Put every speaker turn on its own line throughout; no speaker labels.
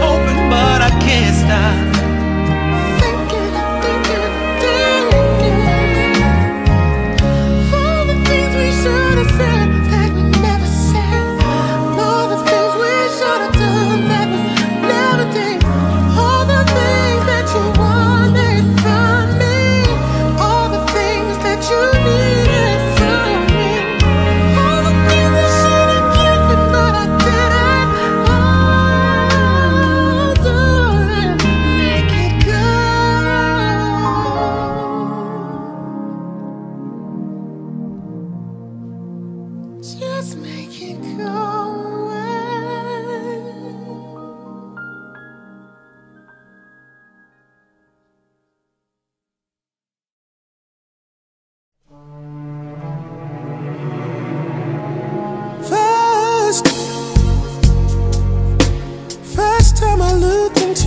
hoping, but I can't stop.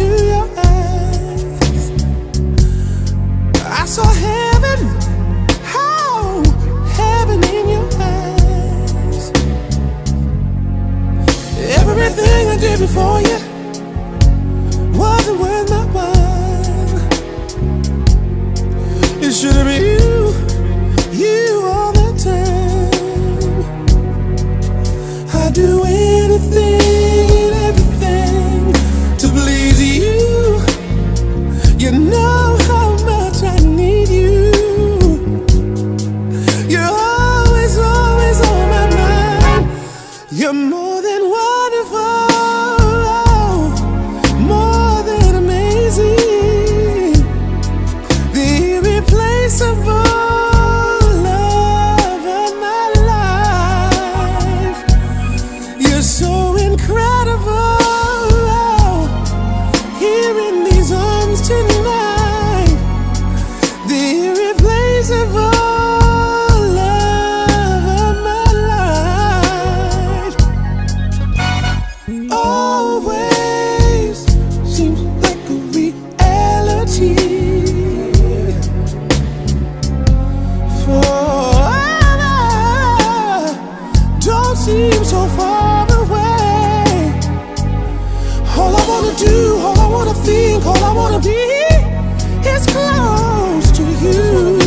your eyes. I saw heaven, heaven in your eyes. Everything I did before you wasn't worth while. It should have been. I wanna be is close to you.